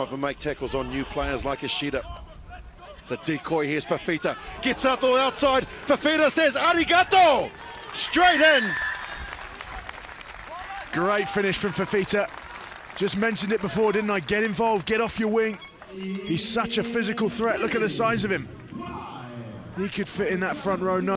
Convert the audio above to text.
come up and make tackles on new players like Ishida. The decoy here's Fifita. Gets out the outside. Fifita says, arigato! Straight in. Great finish from Fifita. Just mentioned it before, didn't I? Get involved, get off your wing. He's such a physical threat. Look at the size of him. He could fit in that front row. No